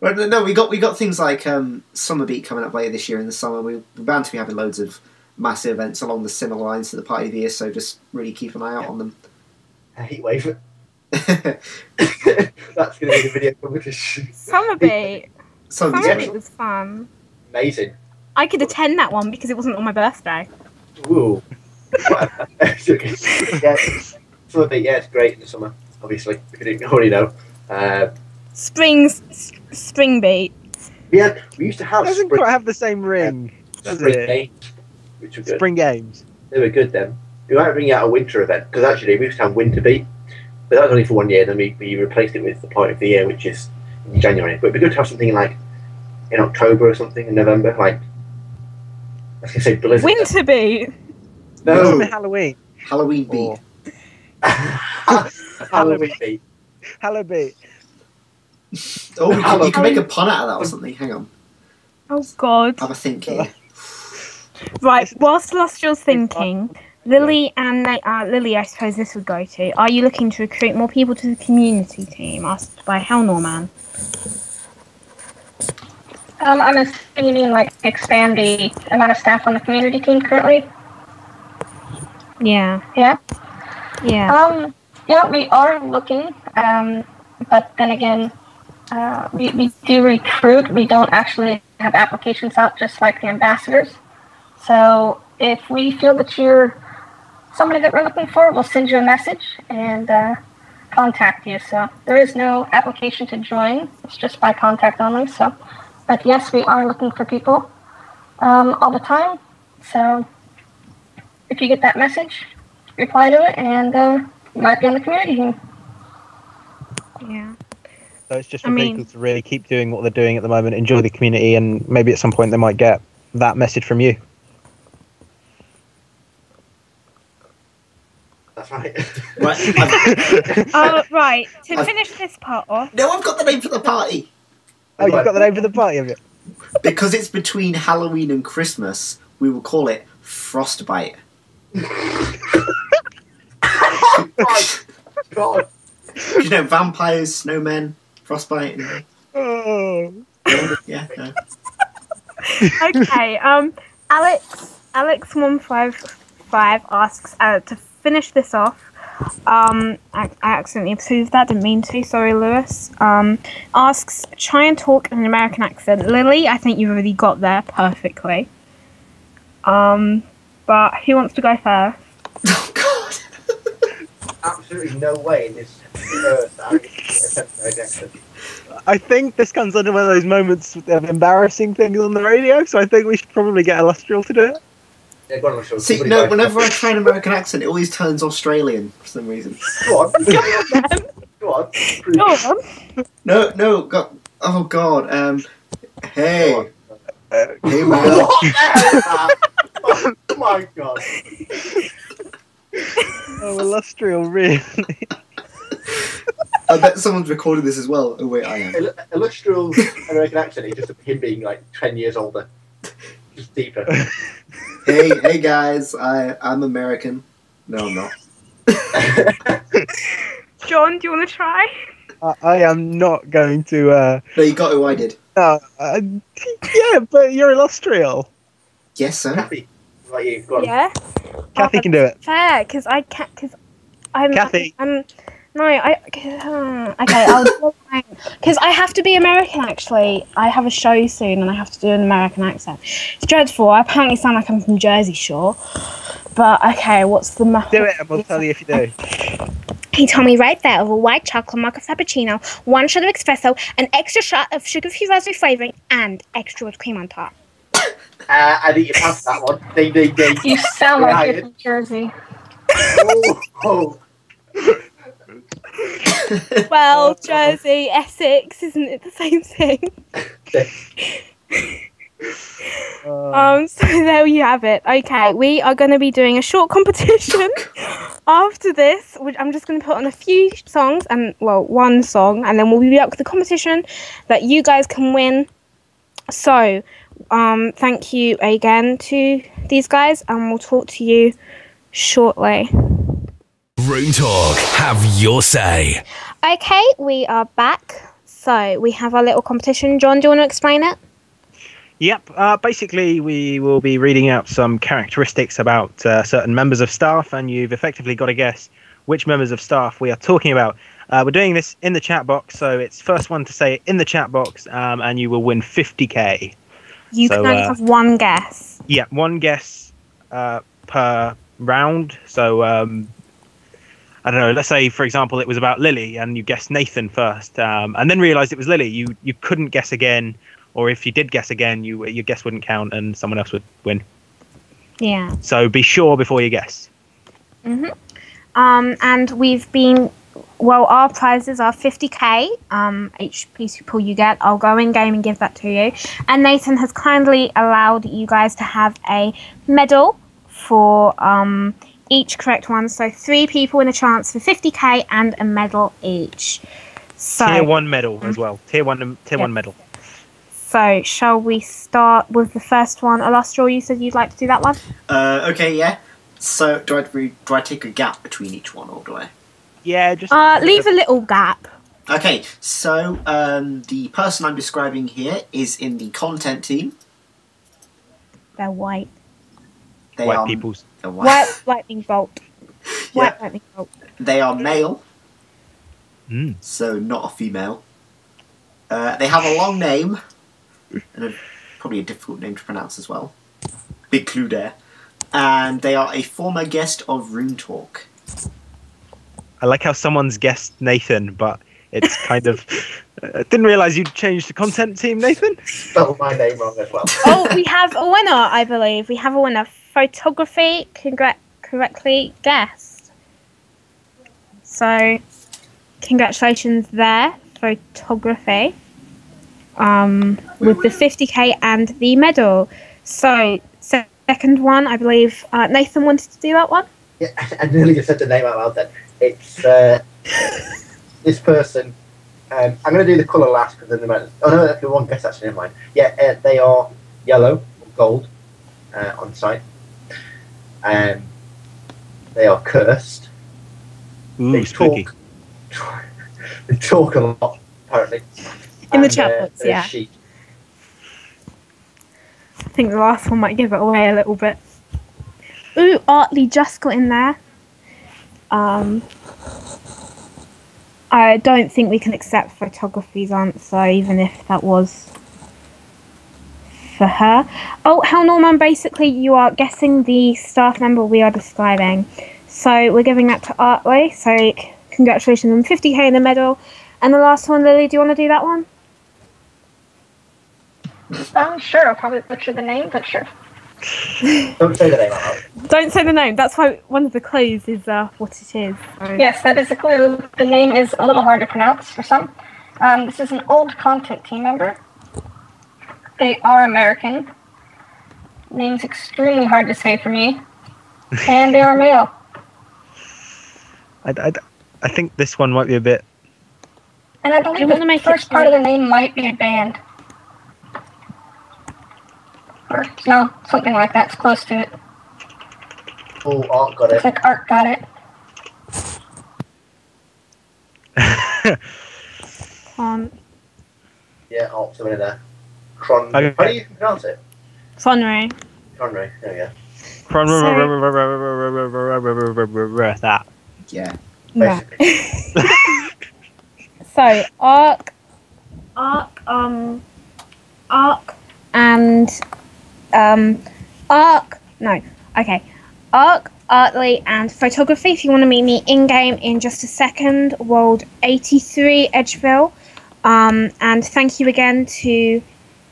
Well, no, no, we got we got things like um, Summer Beat coming up later this year in the summer. We- We're bound to be having loads of massive events along the similar lines to the party of the year, so just really keep an eye out on them. Heat wave. That's going to be the video competition. Summer Beat. Summer Summer Beat. Beat was fun. Amazing. I could attend that one because it wasn't on my birthday. Ooh. yeah, summer beat, yeah, it's great in the summer, obviously, if you didn't already know. Uh, Spring's s- Spring Beat. we, had, we used to have It doesn't spring, quite have the same ring, does spring it? games, which were good. Spring games. They were good then. We might bring out a winter event, because actually we used to have winter beat, but that was only for one year, then we, we replaced it with the point of the year, which is in January. But it'd be good to have something like in October or something, in November, like, I was going to say Blizzard. Winter Beat. No. Wasn't it Halloween? Halloween Beat. Or Halloween beat. Halloween. Oh, we can, you can make a pun out of that or something. Hang on. Oh God. Have a think here. Right. Whilst Lustrel's thinking, Lily and uh, Lily, I suppose this would go to. Are you looking to recruit more people to the community team? Asked by Hell Norman. Um, I'm assuming you mean like expand the amount of staff on the community team currently. Yeah. Yeah. Yeah. Um, yeah, we are looking, um, but then again, uh, we, we do recruit. We don't actually have applications out just like the ambassadors. So if we feel that you're somebody that we're looking for, we'll send you a message and uh, contact you. So there is no application to join. It's just by contact only. So, but yes, we are looking for people um, all the time. So if you get that message, reply to it, and uh, you might be on the community team. yeah. So it's just I for mean- people to really keep doing what they're doing at the moment, enjoy the community, and maybe at some point they might get that message from you. That's right. Right. I've, Oh, right. To I've- finish this part off, no, I've got the name for the party. Oh, you've got the name for the party of it. Because it's between Halloween and Christmas, we will call it Frostbite. God. You know, vampires, snowmen, frostbite. And, Oh. yeah, no. okay. Um, Alex, Alex one five five asks uh, to finish this off. Um, I, I accidentally approved that. Didn't mean to. Sorry, Lewis. Um, asks try and talk in an American accent. Lily, I think you've already got there perfectly. Um, but who wants to go first? Oh God. Absolutely no way in this earth I would attempt to accent. I think this comes under one of those moments of embarrassing things on the radio, so I think we should probably get Illustrial to do it. Yeah, go on, Russell. See, Somebody no, go. whenever I try an American accent, it always turns Australian for some reason. Go on. Go on. Prove Go on. No, no, God, oh God, um, hey, Uh, hey, man. What the hell? Oh my god. oh, Illustrial, really? I bet someone's recorded this as well. Oh wait, I am. Ill- Illustrial's American accent is just him being like 10 years older. Just deeper. Hey, hey guys, I I'm American. No, I'm not. John, do you want to try? I, I am not going to. Uh, No, you got who I did. uh, uh, yeah, but you're Illustrial. Yes, sir. Happy. Like you, go on. Yeah. Kathy Oh, can do it. Fair, because I can't. Because I'm. Kathy. I'm. No, I. hmm, Okay, I'll. Because I have to be American. Actually, I have a show soon, and I have to do an American accent. It's dreadful. I apparently sound like I'm from Jersey Shore. But okay, what's the matter? Do it, and we'll tell you if you do. He told me right there of a white chocolate mocha frappuccino, one shot of espresso, an extra shot of sugar-free raspberry flavoring, and extra whipped cream on top. Uh, I think you passed that one. Ding, ding, ding. You sound like Right. you're from Jersey. oh, oh. Well, Jersey, Essex, isn't it the same thing? Um, so there you have it. Okay, we are going to be doing a short competition after this. Which I'm just going to put on a few songs and well, one song, and then we'll be up with the competition that you guys can win. So, um, thank you again to these guys, and we'll talk to you shortly. Rune Talk. Have your say. Okay, we are back. So we have our little competition. John, do you want to explain it? Yep. Uh, basically, we will be reading out some characteristics about uh, certain members of staff, and you've effectively got to guess which members of staff we are talking about. Uh, we're doing this in the chat box, so it's first one to say it in the chat box, um, and you will win 50k. You So, can only uh, have one guess. Yeah, one guess uh, per round. So um, I don't know. Let's say, for example, it was about Lily, and you guessed Nathan first, um, and then realised it was Lily. You you couldn't guess again, or if you did guess again, you your guess wouldn't count, and someone else would win. Yeah. So be sure before you guess. Mhm. Um, and we've been, well, our prizes are 50k. Um, each piece of pull you get, I'll go in game and give that to you. And Nathan has kindly allowed you guys to have a medal for um, each correct one. So three people in a chance for 50k and a medal each. So, Tier one medal as well. Tier one tier Yeah. one medal. so shall we start with the first one? Illustrial, you said you'd like to do that one. Uh, okay, yeah. So do I do I take a gap between each one, or do I? Yeah, just Uh, leave a little gap. Okay, so um, the person I'm describing here is in the content team. They're white. They white are people's. They're white. White lightning bolt. White Yeah. lightning bolt. They are male, Mm. so not a female. Uh, they have a long name, and a, probably a difficult name to pronounce as well. Big clue there. And they are a former guest of Rune Talk. I like how someone's guessed Nathan, but it's kind of. I didn't realise you'd changed the content team, Nathan. Spelled my name wrong as well. oh, we have a winner, I believe. We have a winner. Photography congr- correctly guessed. So, congratulations there, photography. Um, with the 50k and the medal. So, second one, I believe uh, Nathan wanted to do that one. Yeah, I nearly just said the name out loud then. It's uh, this person. Um, I'm going to do the colour last because then the amount. Oh no, that's the one guess actually. Never mind. Yeah, uh, they are yellow or gold uh, on site. Um, they are cursed. Ooh, they spooky. talk. they talk a lot apparently. In the And, chat box, yeah. chic. I think the last one might give it away a little bit. Ooh, Artley just got in there. Um, I don't think we can accept photography's answer, even if that was for her. Oh, Hell Norman, basically, you are guessing the staff member we are describing. So we're giving that to Artley. So congratulations on 50k in the medal. And the last one, Lily, do you want to do that one? Um, sure, I'll probably butcher the name, but sure. Don't say the name out. Don't say the name. That's why one of the clues is uh, what it is. So. Yes, that is a clue. The name is a little hard to pronounce for some. Um, this is an old content team member. They are American. Name's extremely hard to say for me. And they are male. I, I, I think this one might be a bit. And I believe wanna the first part of the name might be a band. Or, no, something like that. It's close to it. Oh, Art got It's it. like Art got it. Um, Yeah, Art's the winner there. Cron. Okay. How do you pronounce it? Conray. Conray. There we go. that. Yeah. Right. so arc, arc, um, arc, and um, arc. No, okay, arc, artly, and photography. If you want to meet me in game in just a second, World eighty three Edgeville. Um, and thank you again to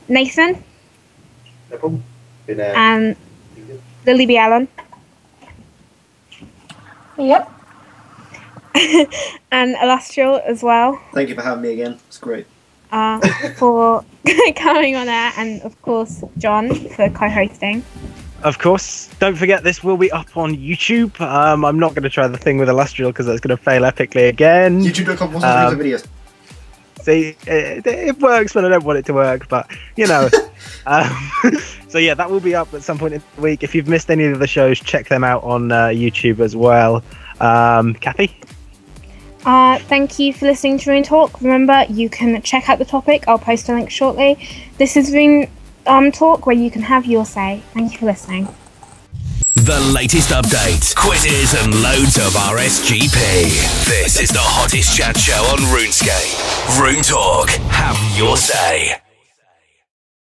Nathan No problem. Been, uh, and Lily B. Allen Yep. and Illustrial as well. Thank you for having me again. It's great. uh, for coming on air, and of course, John for co hosting. Of course, don't forget this will be up on YouTube. Um, I'm not going to try the thing with Illustrial because that's going to fail epically again. YouTube.com forward Um, slash videos. See, it, it works, but I don't want it to work. But you know, um, so yeah, that will be up at some point in the week. If you've missed any of the shows, check them out on uh, YouTube as well. Um, Kathy, Uh, thank you for listening to Rune Talk. Remember, you can check out the topic. I'll post a link shortly. This is Rune um, Talk, where you can have your say. Thank you for listening. The latest updates, quizzes, and loads of RSGP. This is the hottest chat show on RuneScape. Rune Talk. Have your say.